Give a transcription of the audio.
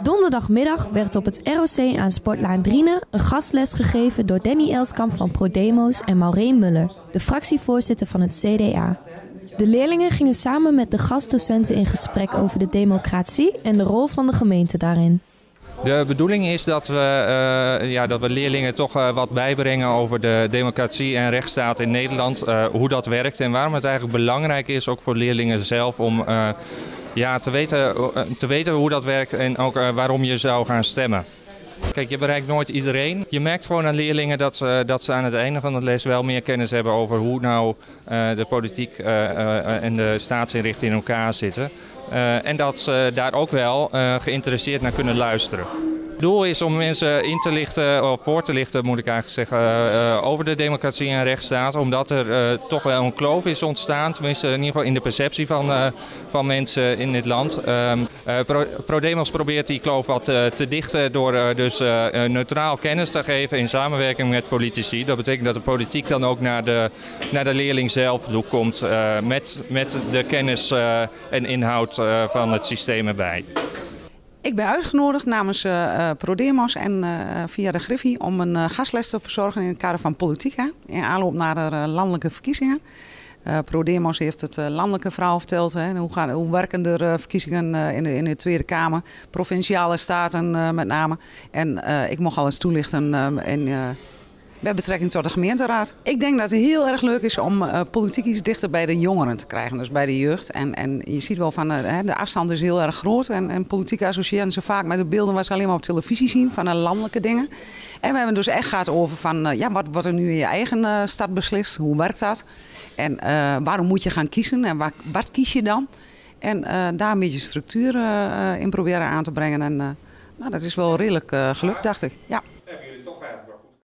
Donderdagmiddag werd op het ROC aan Sportlaan Driene een gastles gegeven door Danny Elskamp van ProDemo's en Maureen Muller, de fractievoorzitter van het CDA. De leerlingen gingen samen met de gastdocenten in gesprek over de democratie en de rol van de gemeente daarin. De bedoeling is dat we, uh, ja, dat we leerlingen toch uh, wat bijbrengen over de democratie en rechtsstaat in Nederland. Uh, hoe dat werkt en waarom het eigenlijk belangrijk is, ook voor leerlingen zelf, om ja, te, weten, te weten hoe dat werkt en ook waarom je zou gaan stemmen. Kijk, je bereikt nooit iedereen. Je merkt gewoon aan leerlingen dat ze, dat ze aan het einde van de les wel meer kennis hebben over hoe nou de politiek en de staatsinrichting in elkaar zitten. En dat ze daar ook wel geïnteresseerd naar kunnen luisteren. Doel is om mensen in te lichten, of voor te lichten moet ik eigenlijk zeggen, uh, over de democratie en rechtsstaat. Omdat er toch wel een kloof is ontstaan, tenminste in ieder geval in de perceptie van, van mensen in dit land. Ehm, Pro ProDemos probeert die kloof wat te dichten door dus neutraal kennis te geven in samenwerking met politici. Dat betekent dat de politiek dan ook naar de, naar de leerling zelf toe komt met, met de kennis en inhoud van het systeem erbij. Ik ben uitgenodigd namens uh, ProDemos en uh, via de Griffie om een gastles te verzorgen in het kader van politiek. Hè, in aanloop naar de landelijke verkiezingen. ProDemos heeft het landelijke verhaal verteld. Hè, hoe, gaan, hoe werken de verkiezingen in de, in, de, Tweede Kamer, provinciale staten met name. En ik mocht alles toelichten in met betrekking tot de gemeenteraad. Ik denk dat het heel erg leuk is om uh, politiek iets dichter bij de jongeren te krijgen, dus bij de jeugd. En, en je ziet wel van uh, de afstand is heel erg groot. En, en politiek associëren ze vaak met de beelden wat ze alleen maar op televisie zien van de landelijke dingen. En we hebben dus echt gehad over van uh, ja, wat wordt er nu in je eigen stad beslist? Hoe werkt dat? En waarom moet je gaan kiezen en wat, wat kies je dan? En daar een beetje structuur in proberen aan te brengen. En nou, dat is wel redelijk gelukt, dacht ik. Ja.